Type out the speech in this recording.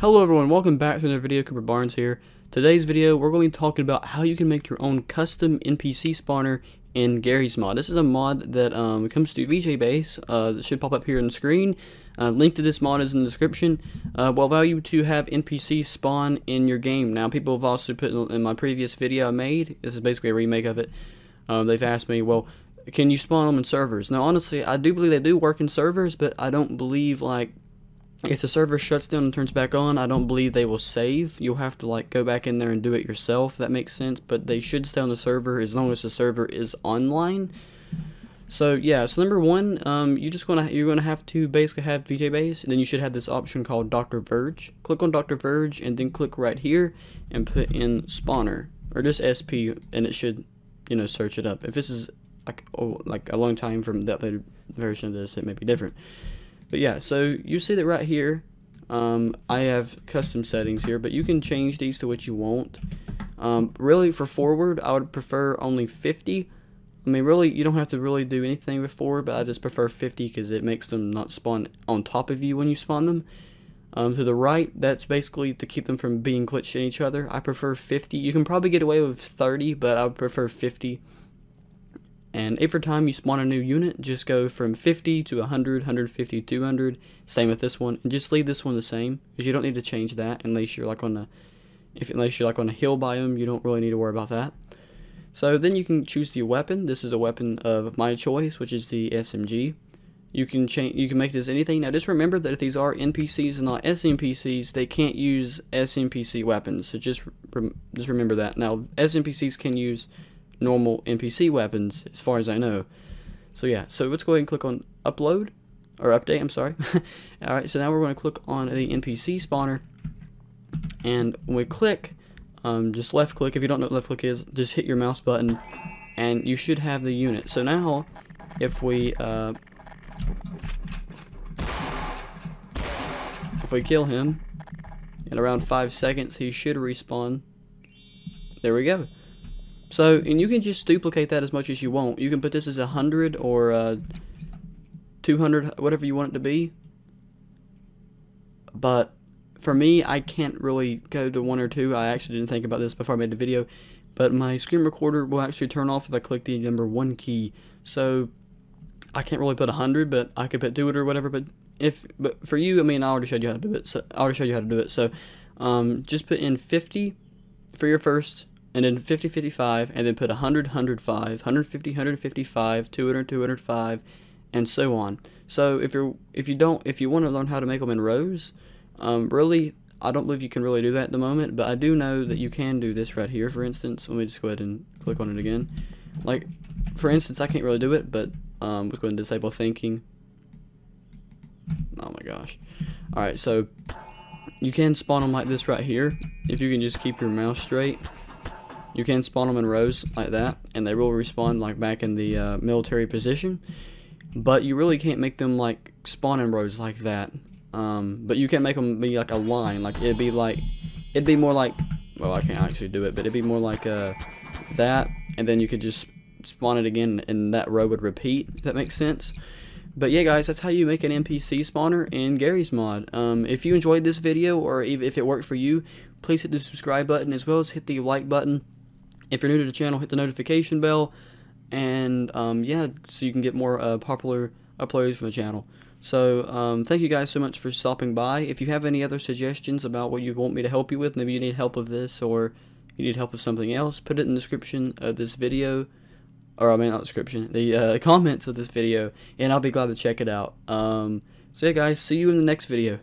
Hello everyone, welcome back to another video, Cooper Barnes here. Today's video, we're going to be talking about how you can make your own custom NPC spawner in Garry's Mod. This is a mod that um, comes to VJ Base, uh, that should pop up here on the screen. Uh, link to this mod is in the description. Uh, will allow you to have NPC spawn in your game. Now, people have also put in my previous video I made, this is basically a remake of it, um, they've asked me, well, can you spawn them in servers? Now, honestly, I do believe they do work in servers, but I don't believe, like, if the server shuts down and turns back on, I don't believe they will save. You'll have to like go back in there and do it yourself. That makes sense, but they should stay on the server as long as the server is online. So yeah, so number one, um, you just gonna you're gonna have to basically have VJ Base, and then you should have this option called DrVrej. Click on DrVrej, and then click right here and put in spawner or just SP, and it should you know search it up. If this is like oh, like a long time from the updated version of this, it may be different. But yeah, so you see that right here, um, I have custom settings here, but you can change these to what you want. Um, really, for forward, I would prefer only 50. I mean, really, you don't have to really do anything with forward, but I just prefer 50 because it makes them not spawn on top of you when you spawn them. Um, to the right, that's basically to keep them from being glitched in each other. I prefer 50. You can probably get away with 30, but I prefer 50 and every time you spawn a new unit, just go from 50 to 100, 150, 200. Same with this one, and just leave this one the same because you don't need to change that unless you're like on a, if unless you're like on a hill biome, you don't really need to worry about that. So then you can choose the weapon. This is a weapon of my choice, which is the SMG. You can change. You can make this anything. Now just remember that if these are NPCs and not SNPCs, they can't use SNPC weapons. So just just remember that. Now SNPCs can use normal NPC weapons, as far as I know. So yeah, so let's go ahead and click on upload, or update, I'm sorry. Alright, so now we're going to click on the NPC spawner, and when we click, um, just left click, if you don't know what left click is, just hit your mouse button, and you should have the unit. So now, if we, uh, if we kill him, in around 5 seconds, he should respawn. There we go. So, and you can just duplicate that as much as you want. You can put this as 100 or uh, 200, whatever you want it to be. But for me, I can't really go to one or two. I actually didn't think about this before I made the video. But my screen recorder will actually turn off if I click the number one key. So I can't really put 100, but I could put 200 or whatever. But if, but for you, I mean, I already showed you how to do it. So I already showed you how to do it. So um, just put in 50 for your first and then 50 55 and then put 100 105 150 155 200 205 and so on. So if you're if you don't if you want to learn how to make them in rows um, really I don't believe you can really do that at the moment but I do know that you can do this right here for instance. Let me just go ahead and click on it again. Like for instance I can't really do it but um, let's go ahead and disable thinking. Oh my gosh. Alright so you can spawn them like this right here if you can just keep your mouse straight you can spawn them in rows like that, and they will respawn like back in the uh, military position. But you really can't make them like spawn in rows like that. Um, but you can make them be like a line, like it'd be like, it'd be more like, well I can't actually do it, but it'd be more like uh, that, and then you could just spawn it again, and that row would repeat. If that makes sense. But yeah, guys, that's how you make an NPC spawner in Garry's Mod. Um, if you enjoyed this video, or if it worked for you, please hit the subscribe button as well as hit the like button. If you're new to the channel, hit the notification bell, and um, yeah, so you can get more uh, popular uploads from the channel. So, um, thank you guys so much for stopping by. If you have any other suggestions about what you want me to help you with, maybe you need help with this or you need help with something else, put it in the description of this video, or I mean not description, the uh, comments of this video, and I'll be glad to check it out. Um, so yeah guys, see you in the next video.